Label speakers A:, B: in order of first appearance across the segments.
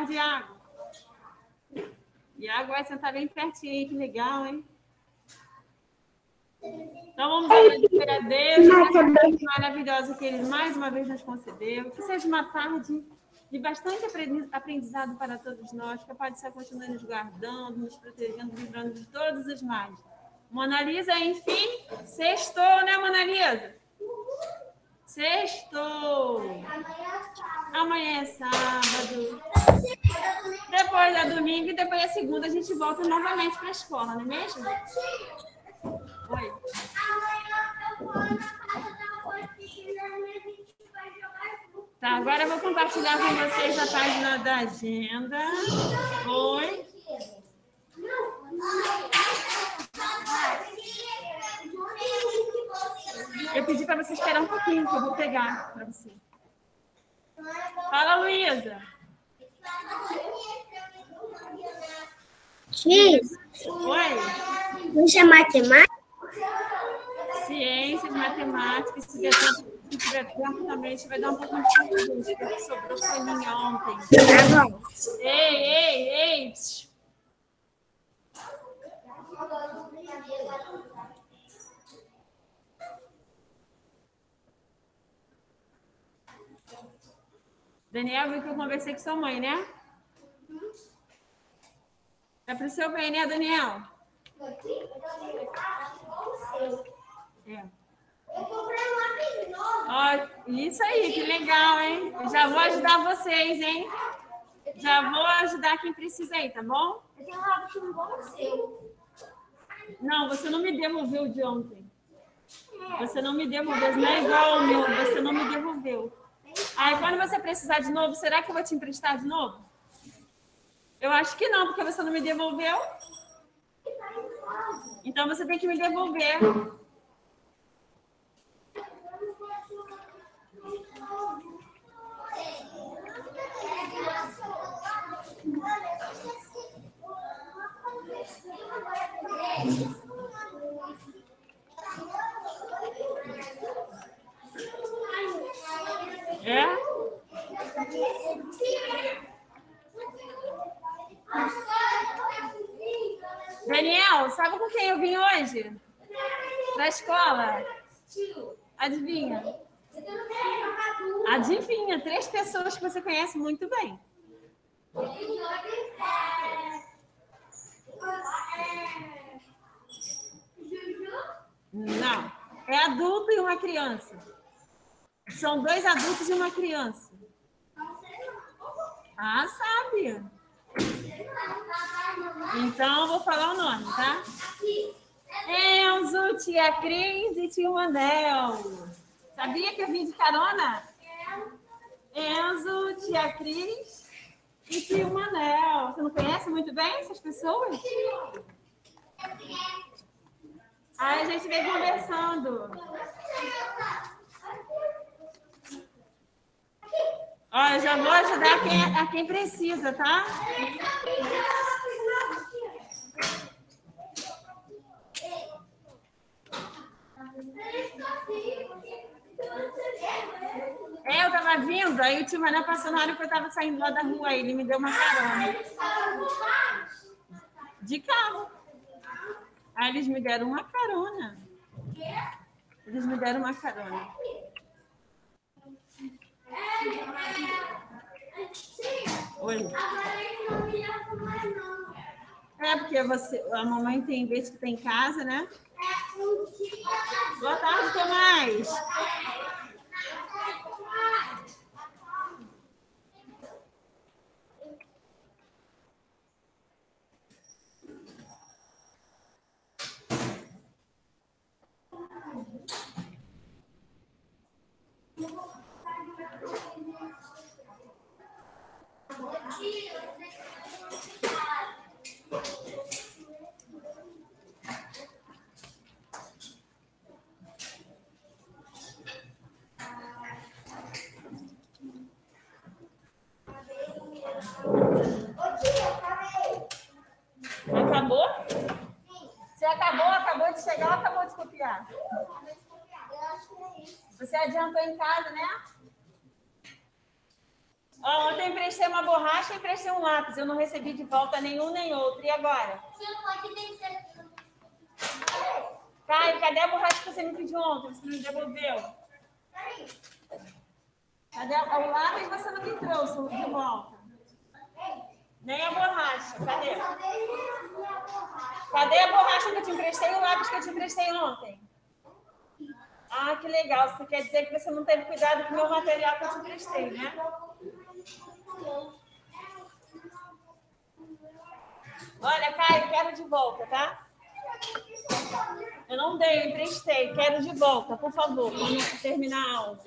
A: tarde, Iago. Iago vai sentar bem pertinho, que legal, hein? Então vamos agradecer a Deus por essa tarde maravilhosa que Ele mais uma vez nos concedeu. Que seja uma tarde de bastante aprendizado para todos nós, que a Pai do Céu continue nos guardando, nos protegendo, livrando de todos os males. Mona Lisa, enfim, sextou, né, Mona Lisa? Sextou. Amanhã é sábado. Depois é domingo e depois é segunda a gente volta novamente para a escola, não é mesmo? Oi. Tá, agora eu vou compartilhar com vocês a página da agenda. Oi. Eu pedi para você esperar um pouquinho, que eu vou pegar para você. Fala, Luísa.
B: Sim.
A: Oi.
B: Isso é matemática?
A: Ciências, matemática, se tiver tempo, tempo também, a gente vai dar um pouquinho de conteúdo, porque sobrou folhinha ontem.
B: Tá bom.
A: Ei, ei, ei. Daniel, viu que eu conversei com sua mãe, né? É para o seu bem, né, Daniel?
B: Eu comprei um lápis novo.
A: Isso aí, que legal, hein? Eu já vou ajudar vocês, hein? Já vou ajudar quem precisa aí, tá bom?
B: Eu tenho um lápis o seu.
A: Não, você não me devolveu de ontem. Você não me devolveu, não é igual ao meu, você não me devolveu. Aí quando você precisar de novo, será que eu vou te emprestar de novo? Eu acho que não, porque você não me devolveu. Então você tem que me devolver. É? Daniel, sabe com quem eu vim hoje? Da escola? Adivinha? Adivinha, três pessoas que você conhece muito bem. Não. É adulto e uma criança. São dois adultos e uma criança. Ah, sabe. Então, vou falar o nome, tá? Enzo, tia Cris e tio Manel. Sabia que eu vim de carona? Enzo, tia Cris e tio Manel. Você não conhece muito bem essas pessoas? Aí a gente vem conversando. Eu já vou ajudar quem, a quem precisa, tá? É, eu tava vindo, aí o tio Mané passou na hora que eu tava saindo lá da rua, ele me deu uma carona. De carro. Aí eles me deram uma carona. Eles me deram uma carona. Oi. É, porque você, a mamãe tem vez que tem em casa, né? Boa tarde, Tomás. Acabou? Você acabou? Acabou de chegar ou acabou de copiar? Você adiantou em casa, né? Ó, ontem eu emprestei uma borracha e emprestei um lápis. Eu não recebi de volta nenhum nem outro. E agora? Caio, cadê a borracha que você me pediu ontem? Você não me devolveu? Cadê o lápis você não me trouxe de volta? Nem a borracha. Cadê? Cadê a borracha que eu te emprestei e o lápis que eu te emprestei ontem? Ah, que legal. Isso quer dizer que você não teve cuidado com o meu material que eu te emprestei, né? Olha, Caio, quero de volta, tá? Eu não dei, eu emprestei. Quero de volta, por favor, quando terminar a aula.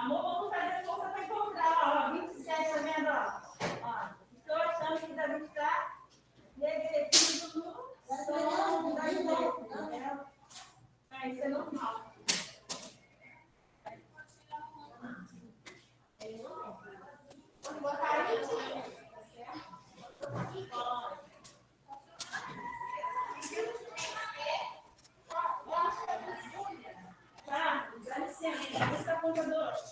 A: Amor, vamos fazer força para encontrar. Ó, 27, tá vendo? Ó, ó estou achando que Davi está regredindo no som da. É, isso é normal. Vou botar ali. Tá, dá licença, busca a contadora.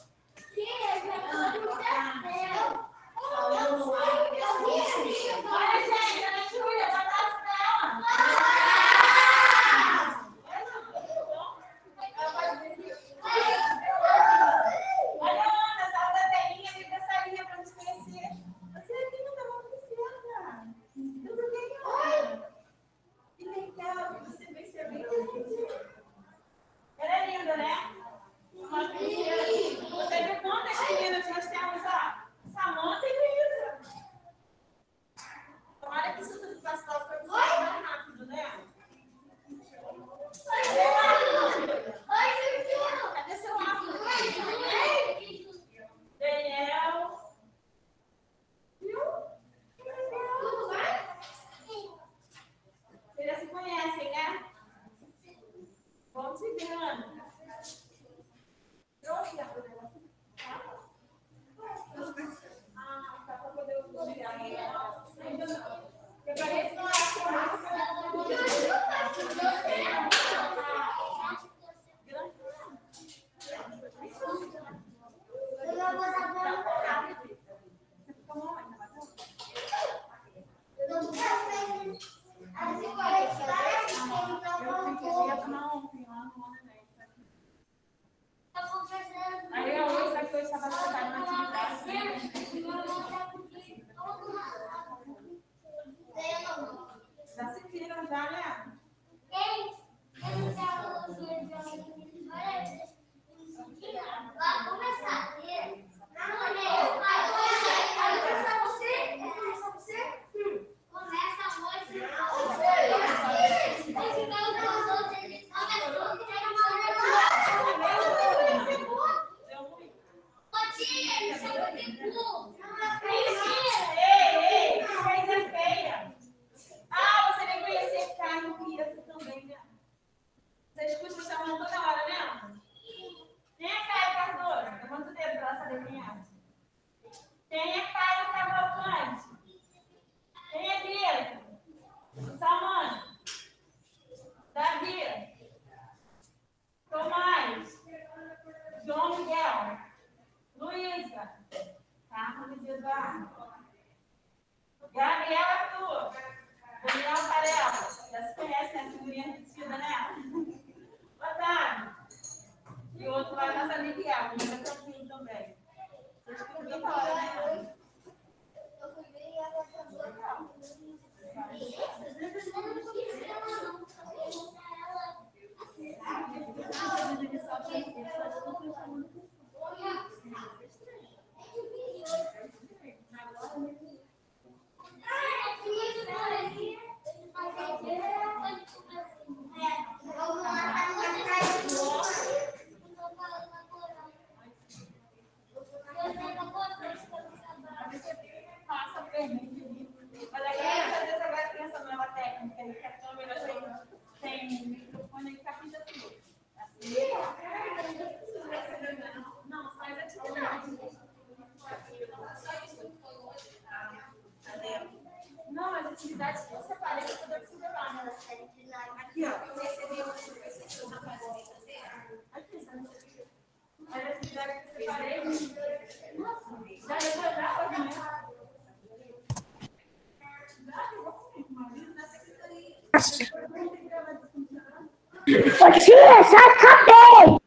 B: Ô tia, já acabei.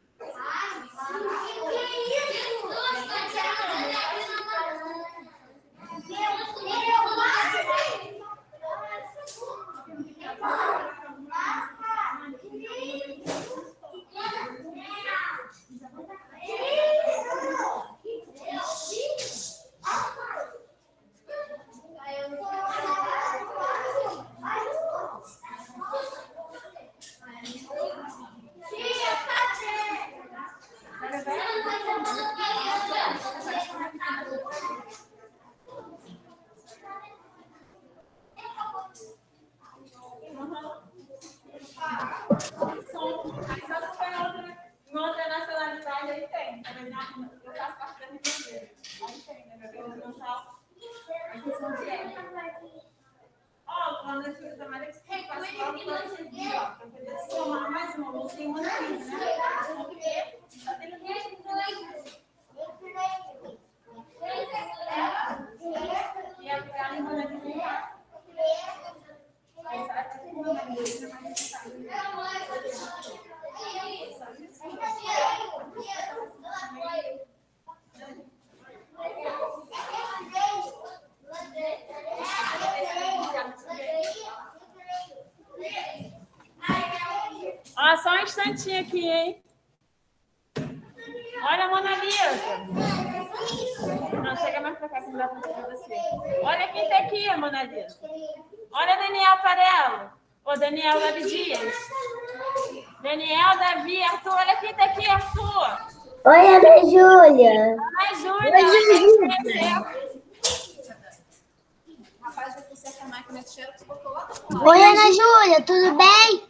A: Em outra nacionalidade aí tem. Por exemplo, eu faço parte da Rio Aí tem, né? Meu Deus, não tá. Aqui são diretos. Ó, quando eu fiz a Maria, que eu faço parte da Rio ó. Pra poder somar mais uma, não tem uma daqui, né? Porque só tem E a ficar em uma daqui, Aí será que tem uma daqui, Ó, só um instantinho aqui, hein? Olha a Mona Lisa. Não, chega mais pra cá que não dá pra você. Olha quem tá aqui, a Mona Lisa. Olha Daniel Parello. Ô, Daniel Davi Dias. Daniel, Davi, Arthur. Olha quem tá aqui, Arthur.
B: Oi, Ana Júlia.
A: Ai, Júlia. olha quem apareceu.
C: Rapaz, vai consertar a máquina de cheiro que botou lá
B: Oi, Ana Júlia, tudo bem?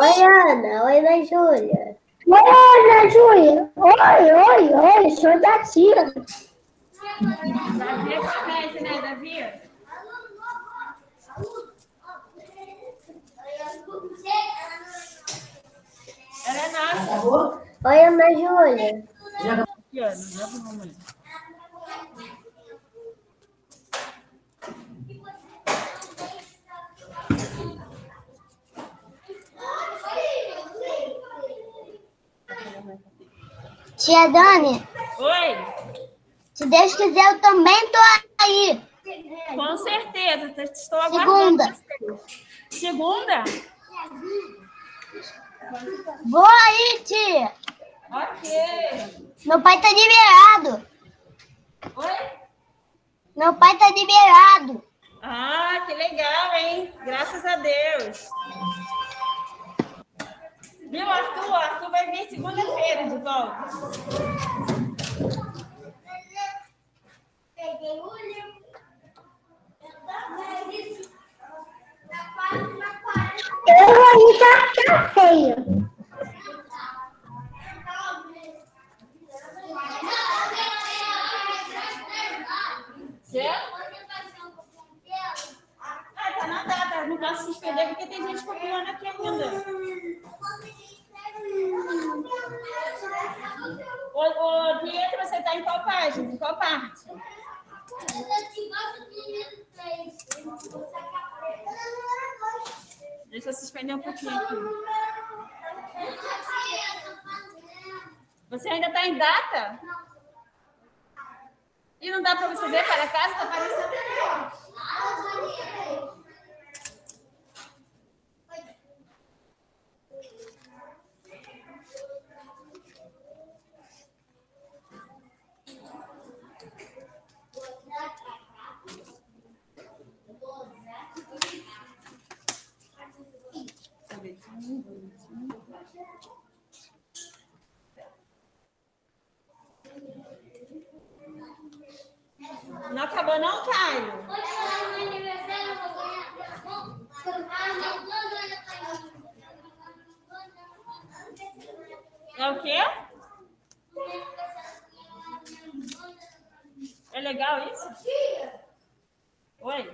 B: Oi, Ana. Oi, Ana Júlia. Oi, Ana Júlia. Oi, oi, oi, sou da tia.
A: Davi é conhece, né, Davi? Ela é nossa.
B: Oi, Ana Júlia.
A: Aqui, ó, não.
B: Tia Dani,
A: Oi,
B: se Deus quiser, eu também tô aí.
A: com certeza. te- Estou aguardando.
B: Segunda.
A: Segunda?
B: Vou aí, tia.
A: Ok.
B: Meu pai tá liberado.
A: Oi?
B: Meu pai tá liberado.
A: Ah, que legal, hein? Graças a Deus. Viu, Arthur? Arthur vai vir segunda-feira de volta.
B: Peguei o livro. Eu ainda tá feio.
A: Quê? Ah, tá na data. Não posso suspender porque tem gente copiando aqui ainda. Ô, ô Pietro, você tá em qual página? Em qual parte? Deixa eu suspender um pouquinho aqui. Você ainda tá em data? E não dá pra você ver para casa? Tá aparecendo Não acabou não, Caio? É o quê? É legal isso? Oi?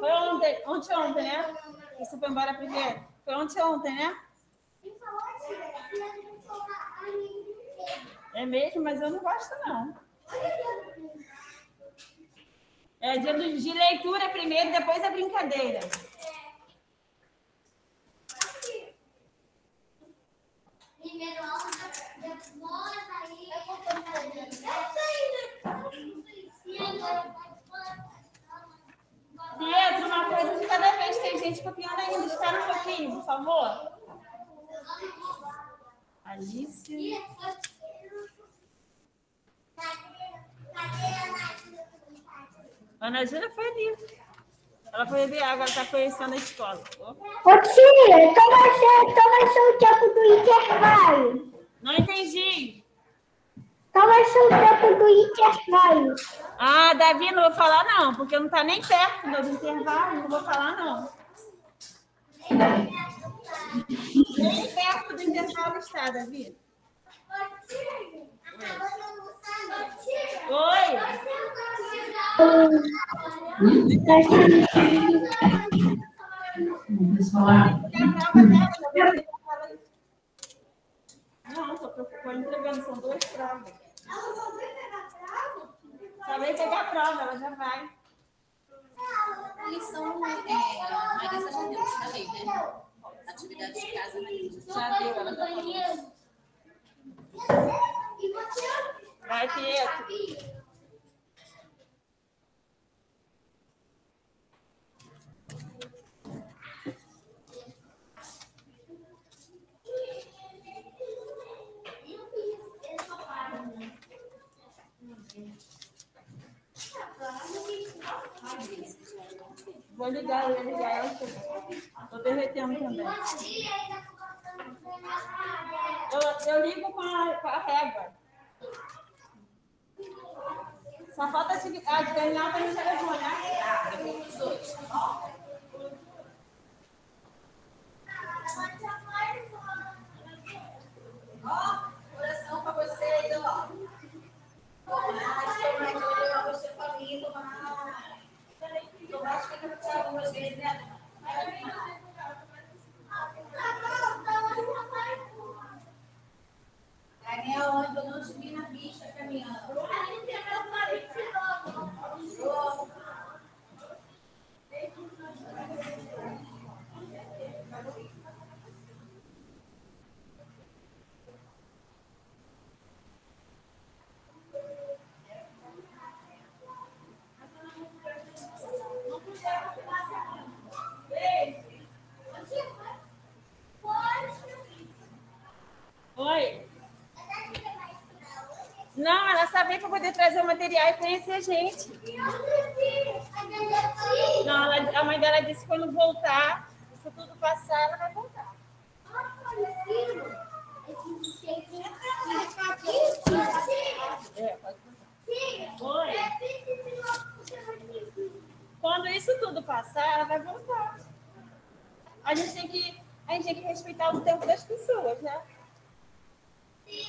A: Foi ontem, ontem, ontem, né? Você foi embora primeiro? Foi ontem, ontem, né? É mesmo, mas eu não gosto, não. É dia de leitura primeiro, depois a brincadeira. Primeiro aula, depois aí. Pietro, uma coisa de cada vez. Tem gente copiando ainda. Espera um pouquinho, por favor. Alice. Ana Júlia foi ali. Ela foi beber água, ela está conhecendo a escola.
B: Ô, tia, toma seu, toma seu tempo do intervalo.
A: Não entendi.
B: Toma seu tempo do intervalo.
A: Ah, Davi, não vou falar não, porque não está nem perto do intervalo, não vou falar não. Nem perto do intervalo está, Davi. Oi.
D: Vamos falar.
A: Não, estou entregando, são duas provas. Só vem pegar a prova, ela já vai.
C: Lição, é, né? Atividade de casa,
A: ela. Vai, Pietro. Vou ligar, vou ligar ela também. Estou derretendo também. Eu, eu ligo com a, com a régua. Só falta a atividade terminar para me telefone, né?
C: Os dois. Gracias.
A: Oi. Não, ela só veio para poder trazer o material e conhecer a gente. Não, ela- a mãe dela disse que quando voltar, se tudo passar, ela vai voltar. É, pode. Oi. Quando isso tudo passar, ela vai voltar. A gente tem que, a gente tem que respeitar o tempo das pessoas, né?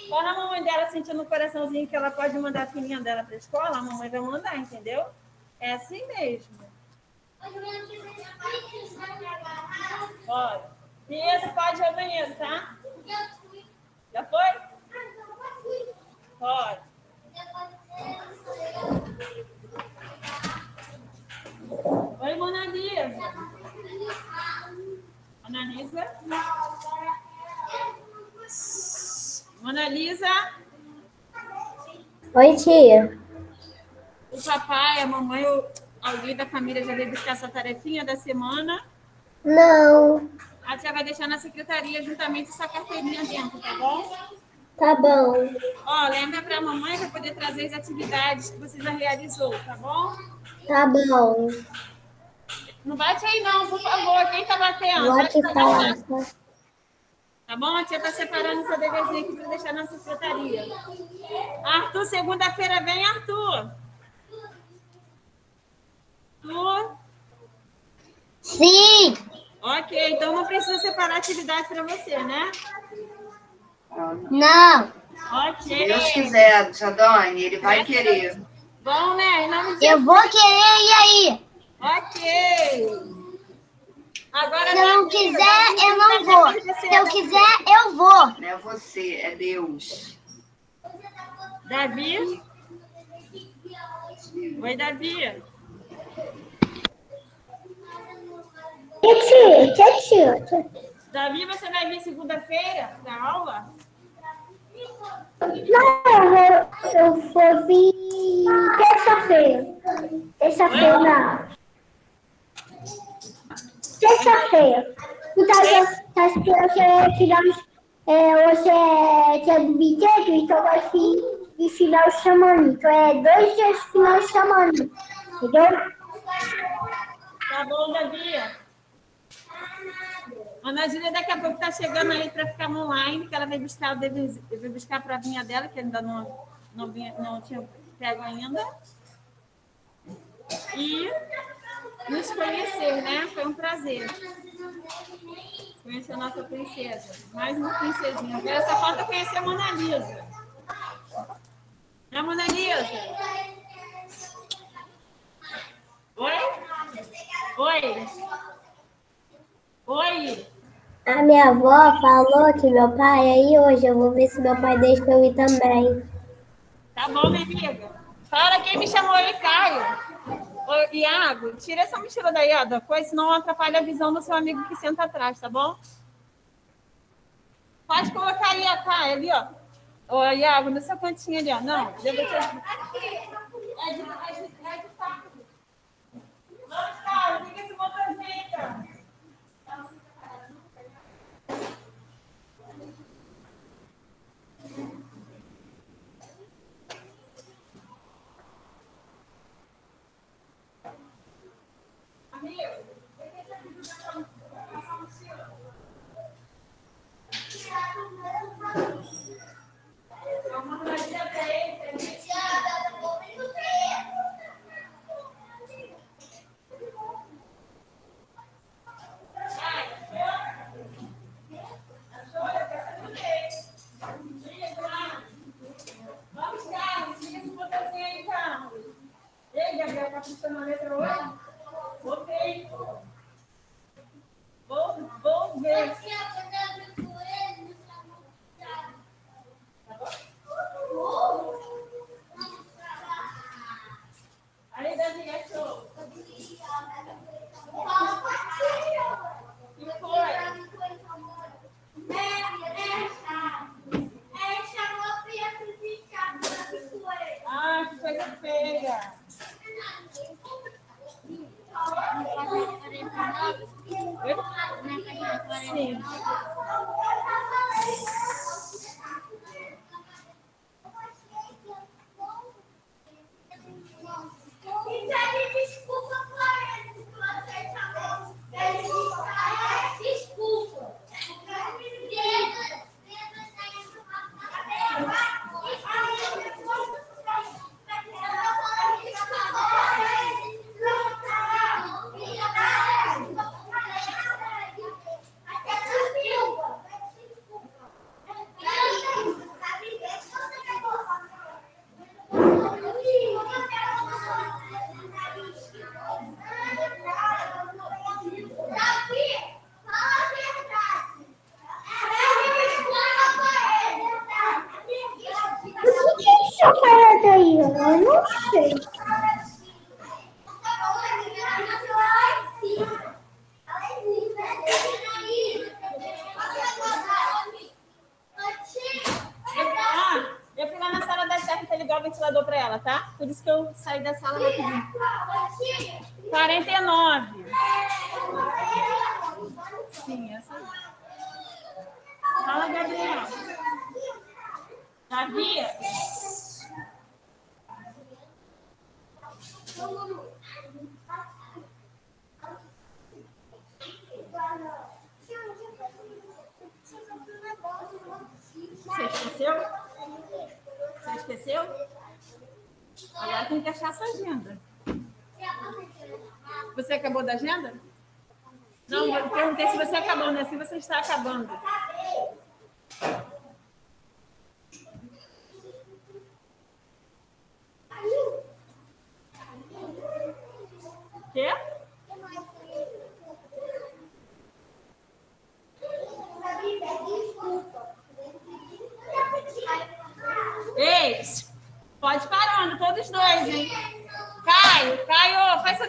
A: Quando a mamãe dela sentir no coraçãozinho que ela pode mandar a filhinha dela para a escola, a mamãe vai mandar, entendeu? É assim mesmo. Pode. Pietro, pode ir ao banheiro, tá? Já foi? Pode. Oi, Mona Lisa. Mona Lisa? Mona Lisa,
B: Oi, tia.
A: o papai, a mamãe, alguém da família já veio buscar essa tarefinha da semana.
B: Não.
A: A tia vai deixar na secretaria juntamente essa carteirinha dentro, tá bom?
B: Tá bom.
A: Ó, lembra para a mamãe para poder trazer as atividades que você já realizou, tá bom?
B: Tá bom.
A: Não bate aí não, por favor. Quem tá batendo? Bate
B: te
A: na
B: falar.
A: garrafa. Tá bom? A tia tá separando seu deverzinho aqui para deixar na secretaria. Arthur, segunda-feira vem, Arthur. Arthur.
B: Sim.
A: Ok, então não precisa separar atividade para você, né?
B: Não.
D: Se
A: Ok.
D: Deus quiser, Jadone, ele vai querer.
A: Bom, né? Em nome de
B: Eu vou querer, e aí?
A: Ok.
B: Agora,
E: Se eu não quiser, eu não vou. Se eu quiser, eu vou.
D: Não é você, é Deus.
B: Davi? Oi, Davi.
E: Tio, tio, tio.
B: Davi, você vai vir segunda-feira para aula?
E: Não, eu vou, eu vou vir terça-feira. Terça-feira não. Terça-feira. Então, eu- hoje é final, é, hoje é dia 28, então vai vir de final semana. Então é dois dias de final de semana. Entendeu?
B: Tá bom, Davi. Ana Júlia daqui a pouco está chegando aí para ficar online, que ela vai buscar, o dever- vai buscar a pravinha dela, que ainda não, não, vinha, não tinha pego ainda. E nos conhecer, né? Foi um prazer. Conhecer a nossa princesa. Mais uma princesinha. Agora só falta conhecer a Mona Lisa. Né, Mona Lisa? Oi? Oi? Oi?
E: A minha avó falou que meu pai aí hoje, eu vou ver se meu pai deixa eu ir também.
B: Tá bom, minha amiga. Fala quem me chamou aí, Caio. Ô, Iago, tira essa mochila daí, ó, da coisa, senão atrapalha a visão do seu amigo que senta atrás, tá bom? Pode colocar aí, ó, Caio, ali, ó. Ô, Iago, no seu cantinho ali, ó. Não, eu vou te ajudar. É de, é de, é de saco. Vamos, Caio, liga esse motorzinho aí, ó.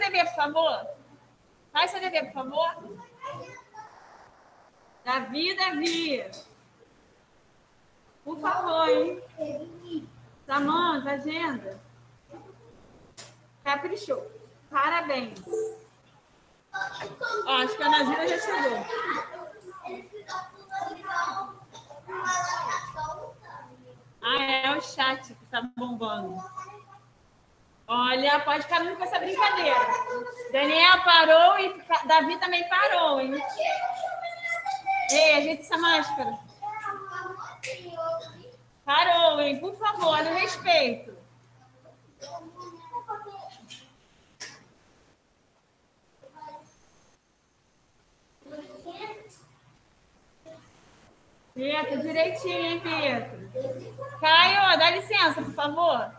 A: Dever, por favor. Faz seu dever, por favor. Davi, Davi. Por favor, hein? Samanta, agenda. Caprichou. Parabéns. Ó, acho que a Júlia já chegou. Ah, é o chat que tá bombando. Olha, pode ficar com essa brincadeira. Daniel parou e Davi também parou, hein? Ei, ajeita essa máscara. Parou, hein? Por favor, olha o respeito. Pietro, direitinho, hein, Pietro? Caio, dá licença, por favor.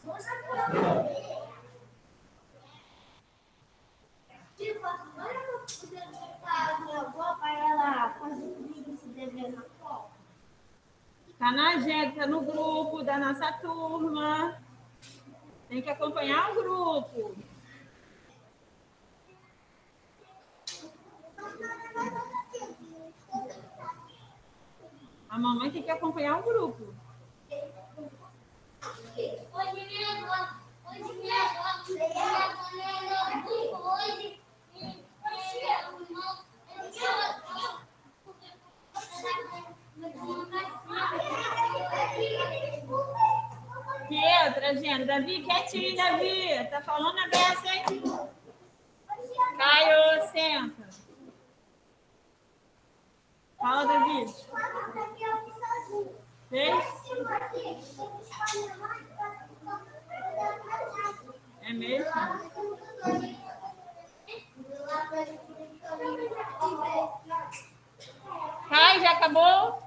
B: Tipo, agora eu vou poder a minha avó para ela fazer comigo esse dever na escola.
A: Tá na agenda, tá no grupo da nossa turma. Tem que acompanhar o grupo. A mamãe tem que acompanhar o grupo.
B: Hoje minha avó, hoje minha avó, minha avó lembrou hoje.
A: Pietro, agenda. Davi, quietinho, Davi. Tá falando a beça, hein? Caio, senta. Fala, Davi. Fez? É mesmo? Caio, já acabou?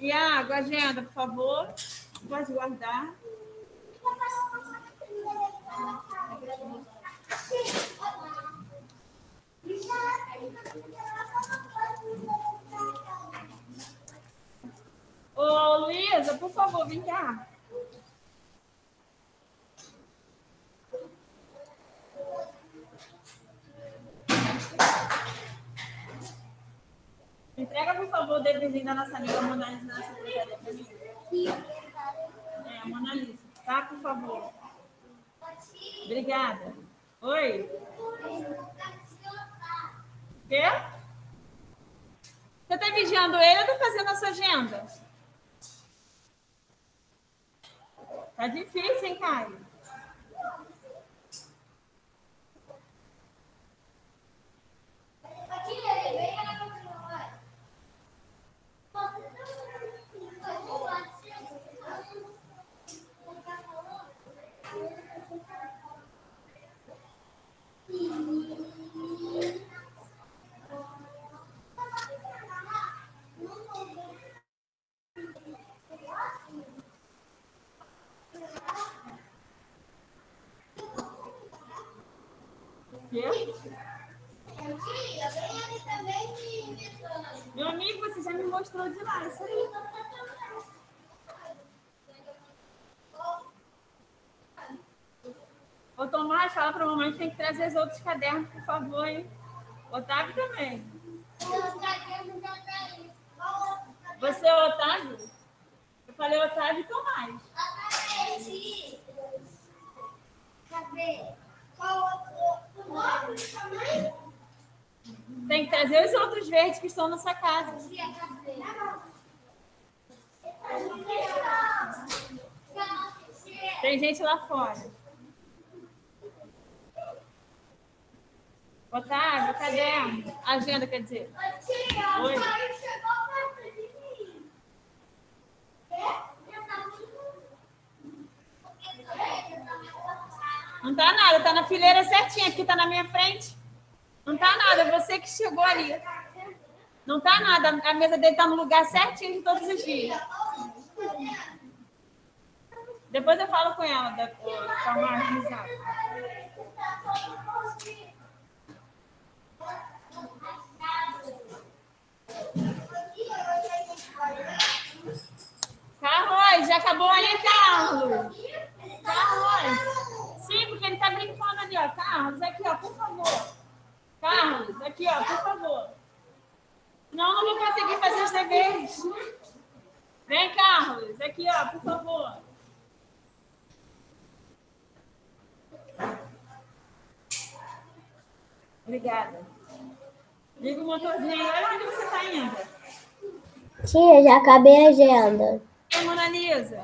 A: E a água, agenda, por favor. Pode guardar. Ô, Luísa, por favor, vem cá. Entrega, por favor, o deverzinho da nossa amiga Mona Lisa na secretaria para mim. É, a Mona Lisa, tá? Por favor. Obrigada. Oi? Quê? Você está vigiando ele ou está fazendo a sua agenda? Tá difícil, hein, Caio? Quê? Meu amigo, você já me mostrou de lá, isso aí. Ô Tomás, fala pra mamãe que tem que trazer os outros cadernos, por favor, hein? Otávio também. Você é Otávio? Eu falei Otávio e Tomás.
B: Cadê? Qual outro? Outro também?
A: Tem que trazer os outros verdes que estão na sua casa. Tem gente lá fora. Otávio, caderno. Agenda, quer dizer. Oi. Não tá nada, tá na fileira certinha, aqui tá na minha frente. Não tá nada, é você que chegou ali. Não tá nada, a mesa dele tá no lugar certinho de todos os dias. Depois eu falo com ela, da, com a Marta, aqui, ó, por favor. Não, não vou conseguir fazer os deveres. Vem, Carlos, aqui, ó, por favor. Obrigada. Liga o motorzinho aí. Olha onde você está indo.
B: Tia, já acabei a agenda.
A: Oi, Mona Lisa.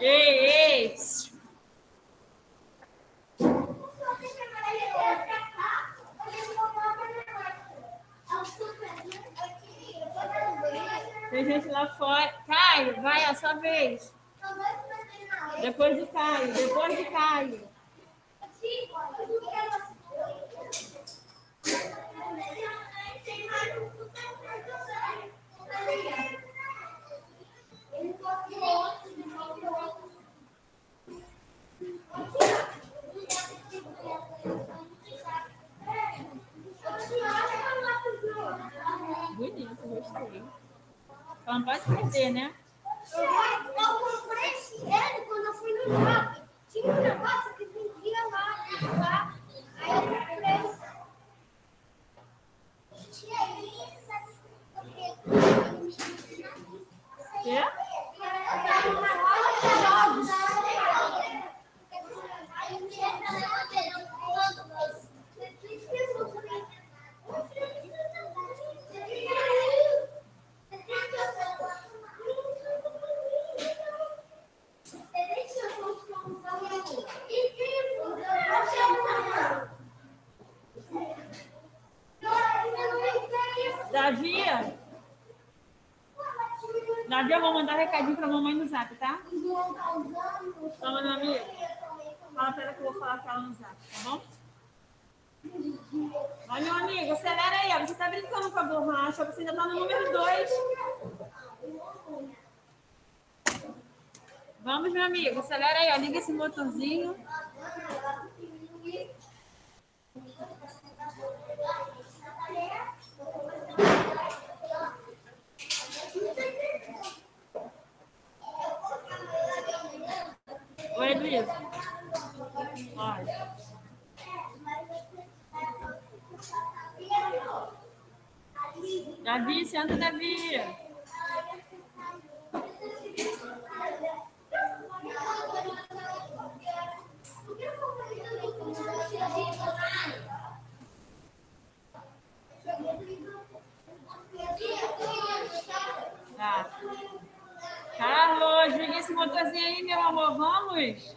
A: Ei, ei. Tem gente lá fora. Caio, vai, é a sua vez. Depois do Caio, depois do Caio. Só não pode perder, né?
B: Eu comprei esse ele quando eu fui no shopping. Tinha um negócio que vendia lá, lá. Aí eu comprei. Tinha
A: Quê? Eu vou mandar recadinho pra mamãe no zap, tá? Toma, meu amigo. Fala pra ela que eu vou falar com ela no zap, tá bom? Vai, meu amigo, acelera aí. Você tá brincando com a borracha, você ainda tá no número 2. Vamos, meu amigo, acelera aí, ó. Liga esse motorzinho. Olha. Davi, senta, Davi. Tá. Carlos, liga esse motorzinho aí, meu amor. Vamos?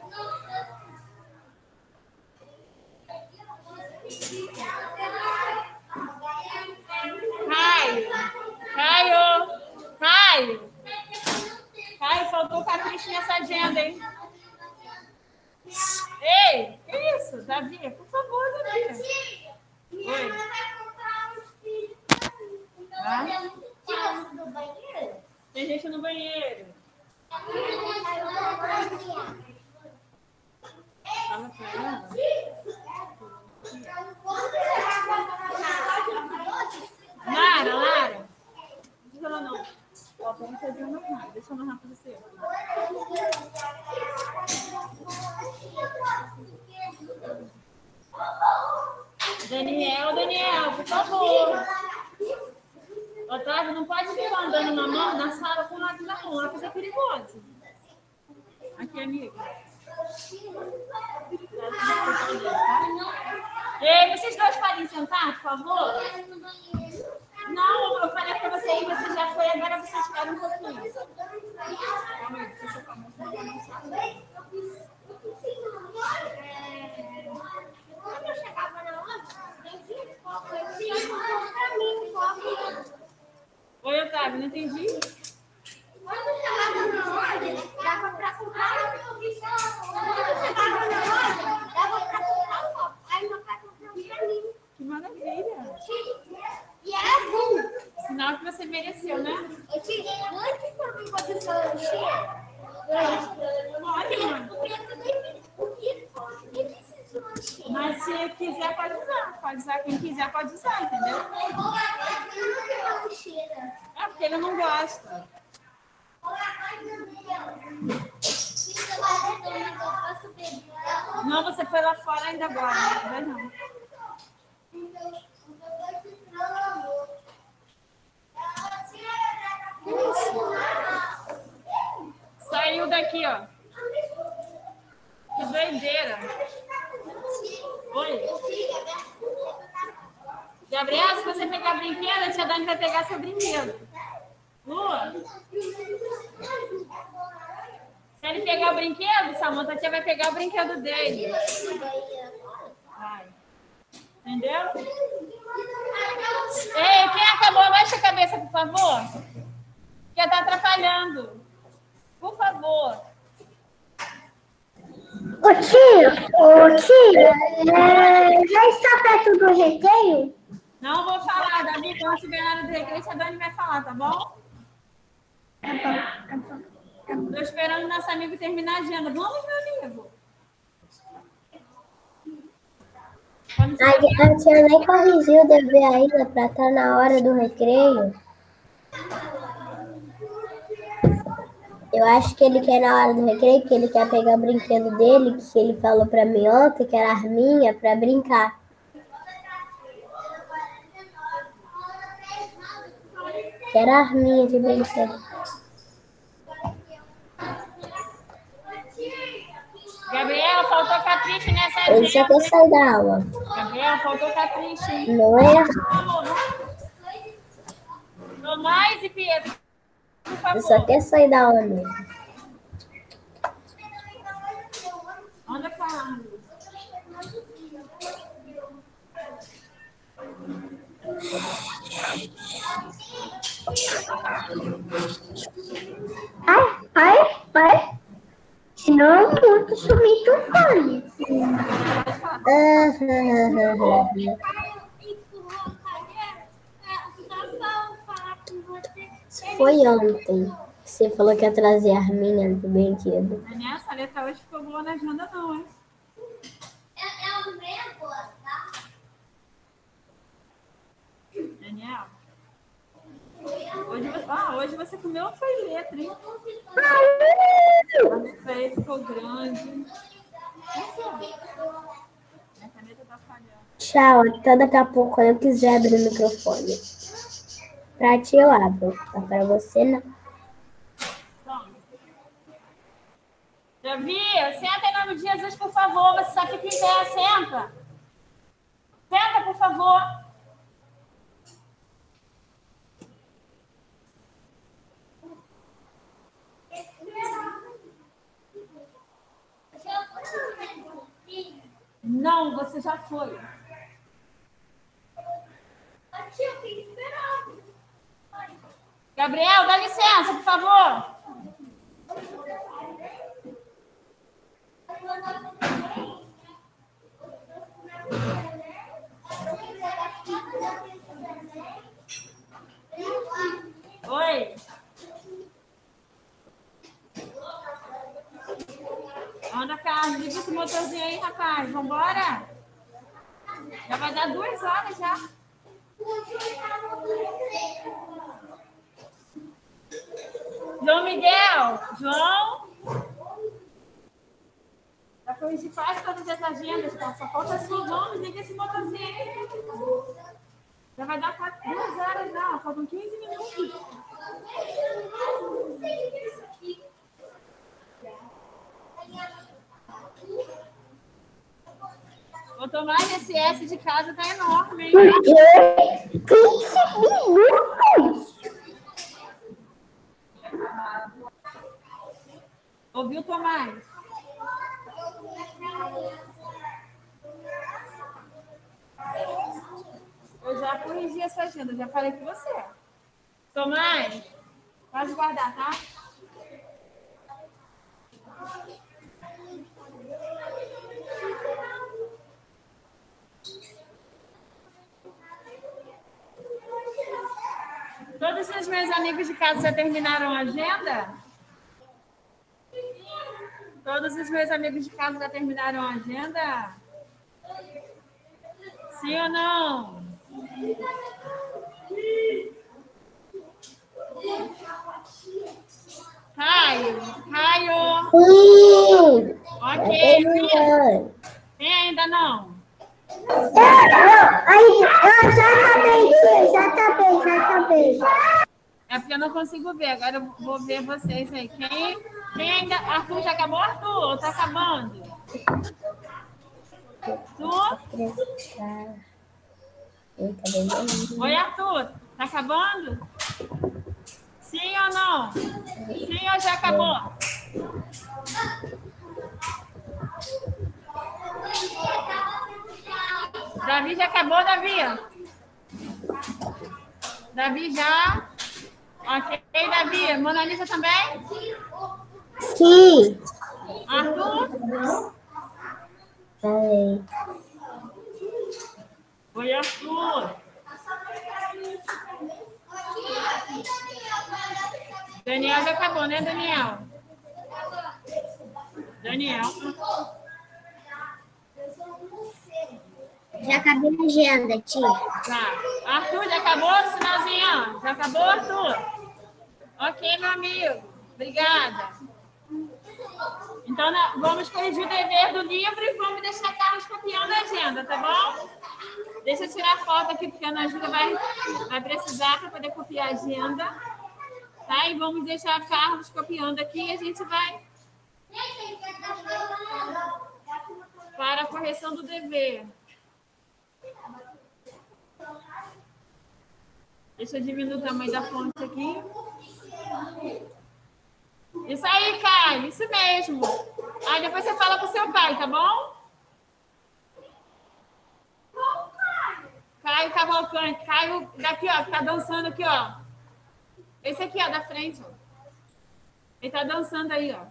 A: Não você foi lá fora ainda agora. Não, não. Saiu daqui, ó. Que doideira. Oi. Gabriel, se você pegar brinquedo, a tia Dani vai pegar brinquedo. Lua. Se ele pegar o brinquedo, Samanta, a tia vai pegar o brinquedo dele. Vai. Entendeu? Ei, quem acabou, abaixa a cabeça, por favor. Que está atrapalhando. Por favor.
B: Ô tio, ô tio, é, já está perto do recreio?
A: Não vou falar, Davi. Quando estiver na hora do recreio, a Dani vai falar, tá bom? Estou esperando nosso amigo terminar a agenda. Vamos, meu amigo.
B: A, a tia nem corrigiu o dever ainda para estar na hora do recreio. Eu acho que ele quer na hora do recreio, que ele quer pegar o brinquedo dele, que ele falou para mim ontem, que era arminha, para brincar. Que era arminha de brinquedo.
A: Gabriel, faltou
B: Ele só quer sair da aula.
A: Gabriel, faltou capricho. hein?
B: Não é?
A: Tomás e Pedro, por favor.
B: só quer sair da aula mesmo.
A: Anda falando.
B: Ai, ai, ai. Senão muito sumir do fone. Foi ontem. Você falou que ia trazer a arminha do brinquedo.
A: Daniel, essa letra hoje ficou boa na agenda, não, hein? Daniel. Hoje, você- ah, hoje você comeu foi letra, hein? A aí ficou grande. Minha caneta tá falhando.
B: Tchau, até daqui a pouco quando eu quiser abrir o microfone. Pra ti eu abro, tá pra você não.
A: Davi, senta em nome de Jesus, por favor. Você sabe o que quiser, senta. Senta, por favor. Não, você já foi. Gabriel, dá licença, por favor. Oi. Anda, Carlos, liga esse motorzinho aí, rapaz. Vambora? Já vai dar duas horas já. João Miguel, João. Já corrigi quase todas as agendas, tá? Só falta assim, vamos, liga esse motorzinho aí. Já vai dar quatro, duas horas já, faltam 15 minutos. Ô, Tomás, esse S de casa tá enorme, hein?
B: Porque 15 minutos.
A: Ouviu, Tomás? Eu já corrigi essa agenda, já falei com você. Tomás, pode guardar, tá? Todos os meus amigos de casa já terminaram a agenda? Todos os meus amigos de casa já terminaram a agenda? Sim ou não? Caio, Caio.
B: Sim.
A: Ok, Cris.
B: Terminando.
A: Tem ainda não?
B: Aí, eu já acabei, já acabei, já acabei.
A: É porque eu não consigo ver. Agora eu vou ver vocês aí. Quem, quem ainda. Arthur, já acabou, Arthur? Ou tá acabando? Tu? Oi, Arthur. Tá acabando? Sim ou não? Sim ou já acabou? Davi já acabou, Davi? Davi já? Ok, Davi. Mona Lisa também?
B: Sim.
A: Arthur?
B: Falei.
A: Oi, Arthur. Daniel já acabou, né, Daniel? Daniel.
B: Já acabei a agenda, tia.
A: Tá. Arthur, já acabou sinalzinho? Já acabou, Arthur? Ok, meu amigo. Obrigada. Então, na- vamos corrigir o dever do livro e vamos deixar Carlos copiando a agenda, tá bom? Deixa eu tirar a foto aqui, porque a Ana Júlia vai, vai precisar para poder copiar a agenda. Tá? E vamos deixar Carlos copiando aqui e a gente vai para a correção do dever. Deixa eu diminuir o tamanho da fonte aqui. Isso aí, Caio, isso mesmo. Aí depois você fala com seu pai, tá bom? Caio Cavalcante, Caio daqui, ó, que tá dançando aqui, ó. Esse aqui, ó, da frente, ó. Ele tá dançando aí, ó.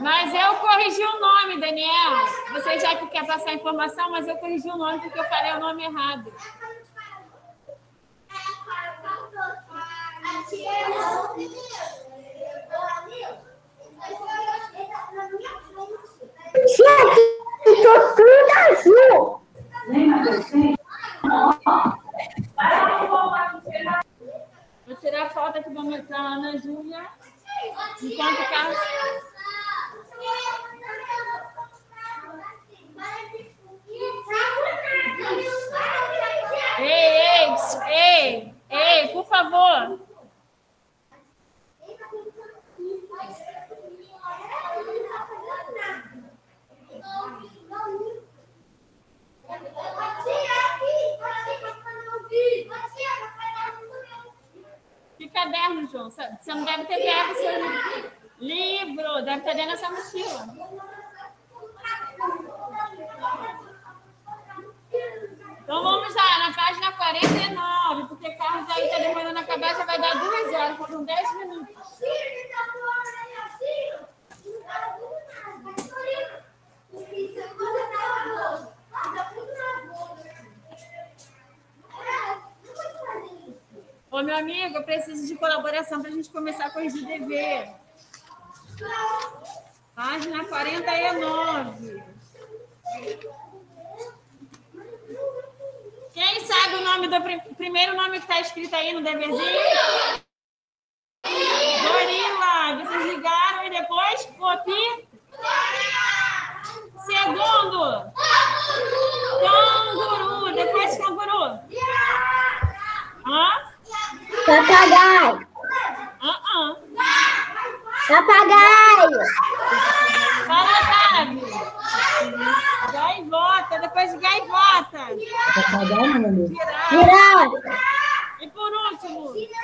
A: Mas eu corrigi o nome, Daniel. Você já que quer passar a informação, mas eu corrigi o nome porque eu falei o nome errado.
B: Tia, aqui tô tudo azul.
A: Vou tirar a foto aqui, vou mostrar a Ana Júlia. Enquanto o Carlos. Ei, ei, ei, ei, por favor. Caderno, João? Você não deve ter pego seu livro, deve estar dentro dessa mochila. Então vamos lá, na página 49, porque Carlos aí está demorando a acabar, já vai dar duas horas, faltam 10 minutos. Ô, meu amigo, eu preciso de colaboração para a gente começar a corrigir dever. Página 49. Quem sabe o nome do prim- primeiro nome que está escrito aí no deverzinho? Gorila. Vocês ligaram e depois copi? Segundo. Canguru. Depois canguru. Hã?
B: Papagaio.
A: Hã? Hã?
B: Papagaio.
A: Fala, Otávio. Gaivota, depois de gaivota.
F: Papagaio, meu amigo.
A: Girafa.
B: Girafa.
A: E por último? Último?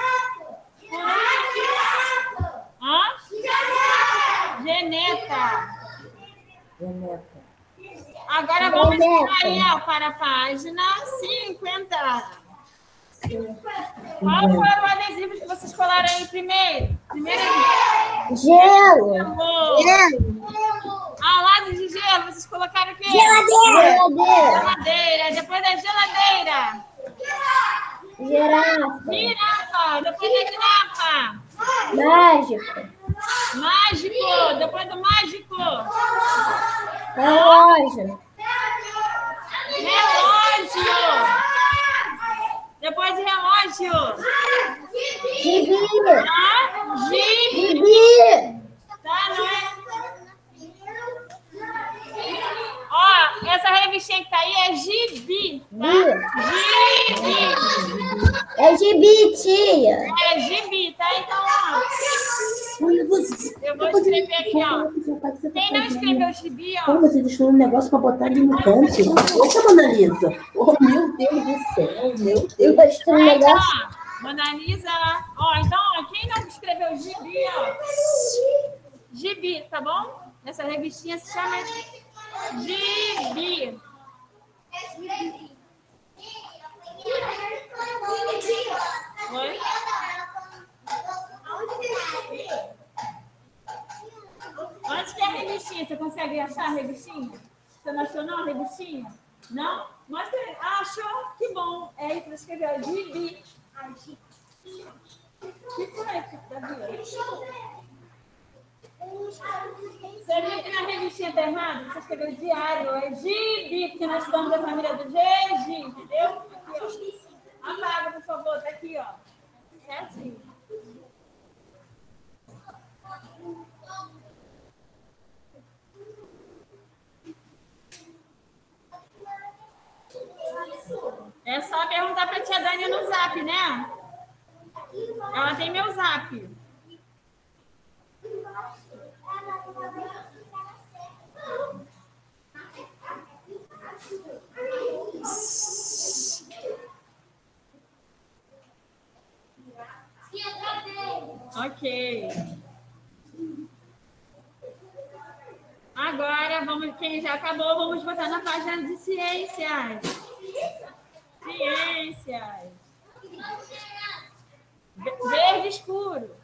A: Hã? Geneta.
F: Geneta.
A: Agora vamos
B: Geneta.
A: para a página 50. Qual foram os adesivos que vocês colaram aí primeiro? Primeiro adesivo.
B: Gelo. Gelo.
A: Ao lado Geladeira.
B: Geladeira.
A: Geladeira. Depois da geladeira.
B: Girafa.
A: Girafa. Depois da girafa.
B: Mágico.
A: Mágico. Depois do mágico.
B: Relógio.
A: Relógio. Depois de relógio.
B: Gibi.
A: Ah, gibi.
B: Gibi.
A: Tá, não é? Ó, essa revistinha que tá aí é gibi, tá? Gibi.
B: É gibi, tia.
A: É gibi, tá? Então, ó. Eu vou escrever aqui, ó. Quem não escreveu gibi, ó.
F: Como você deixou um negócio para botar ali no canto? Poxa, Mona Lisa. Oh, meu Deus do céu, meu Deus.
B: Eu do
A: Aí,
B: negócio.
A: ó, Monalisa. Ó, então, ó, quem não escreveu gibi, ó. Gibi, tá bom? Essa revistinha se chama Gibi. Oi? Onde que é a revistinha? Você consegue achar a revistinha? Você não achou não a revistinha? Não? Mostra aí. Ah, achou? Que bom. É aí você escreveu. Gibi. Que foi, Davi? Você viu que na revistinha tá errado? Você escreveu diário. É gibi, porque nós estamos da família do GG, entendeu? Apaga, por favor. Tá aqui, ó. É só perguntar pra tia Dani no zap, né? Ela tem meu zap. Ok. Agora, vamos, quem já acabou, vamos botar na página de ciências. Ciências. Ve- Verde escuro.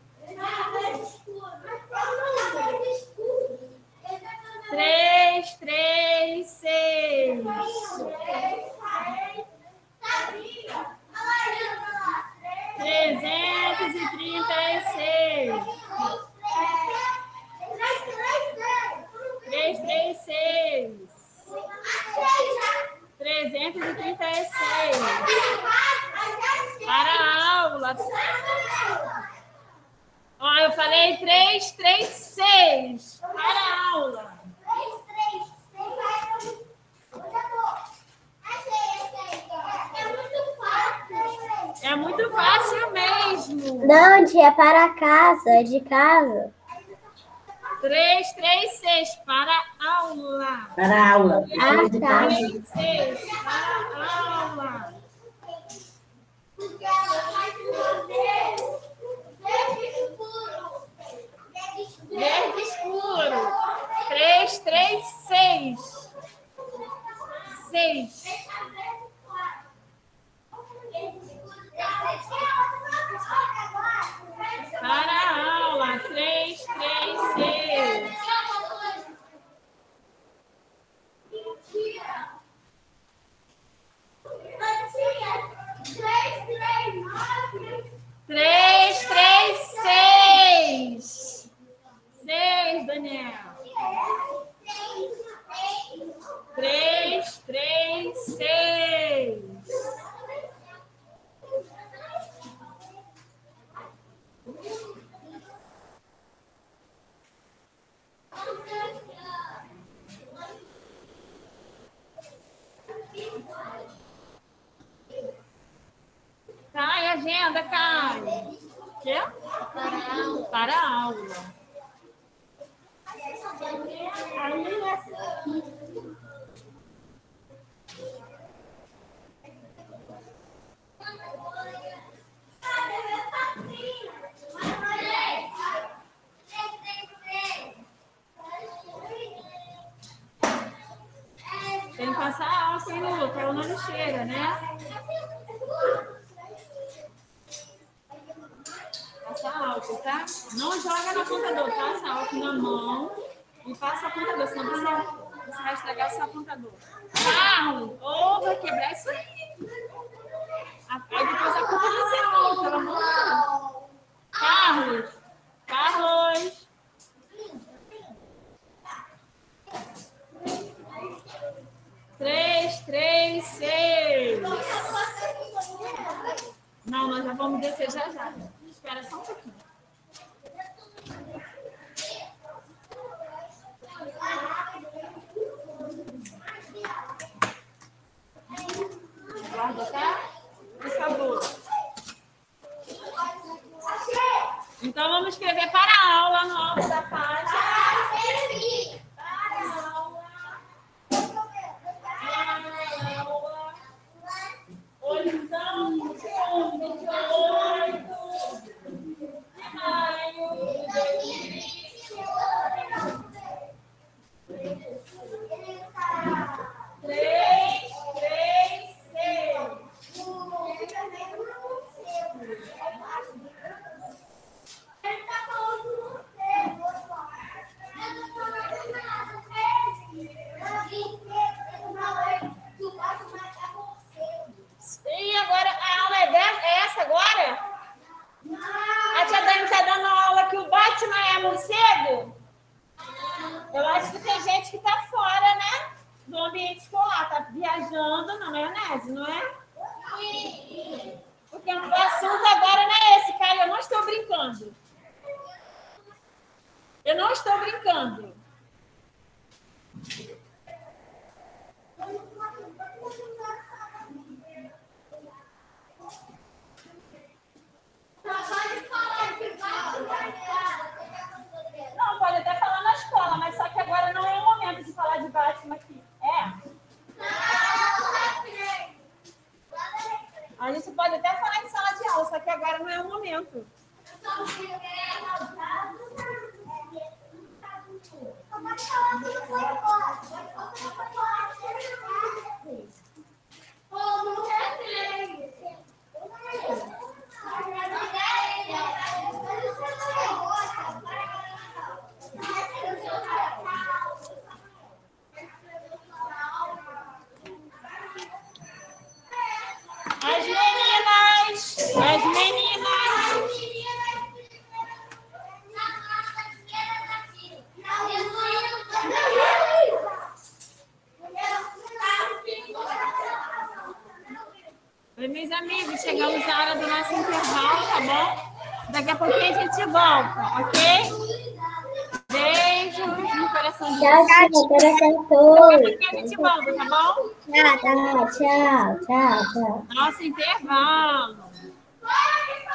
A: Três, três, seis. Trezentos e trinta e seis. Três, três, seis. Trezentos e trinta e seis. Para a aula. Ó, eu falei três, três, seis. Para a aula. É muito fácil mesmo.
B: Tia, é para casa, é de casa.
A: Três, três, seis. Para a aula.
F: Para aula.
B: Ah, tá.
A: Três, seis. Para a aula. Verde escuro. Três, três, seis. Seis. Para a aula 336. três três seis seis Daniel. 336. Cai, agenda, cai. Quê? Para a aula. Tem que passar álcool, hein, Lu? Para não lixeira, né? Passa álcool, tá? Não joga no contador, passa álcool na mão e passa o contador, senão você Você vai estragar seu apontador. Carlos, ou vai quebrar isso aí. Aí depois a culpa vai ser minha, pelo amor de Deus. Carlos, Carlos. Três, três, seis. Não, nós já vamos descer já já. Espera só um pouquinho. Guarda, tá? Por favor. Então vamos escrever para a aula no alto da página. Não, não, não. Morcego? Eu acho que tem gente que está fora, né? Do ambiente escolar, tá viajando na maionese, não é? Porque o assunto agora não é esse, cara. Eu não estou brincando. Eu não estou brincando. Não, pode até falar na escola, mas só que agora não é o momento de Batman aqui. É? A gente pode até falar em sala de aula, só que agora não é o momento. As meninas! As meninas! Oi, meus amigos, chegamos à hora do nosso intervalo, tá bom? Daqui a pouquinho a gente volta, ok? Beijos no coração de
B: Tchau,
A: vocês.
B: tchau, coração
A: Daqui a pouquinho a gente volta, tá bom?
B: Tchau, tchau, tchau, tchau.
A: Nosso intervalo. Bye.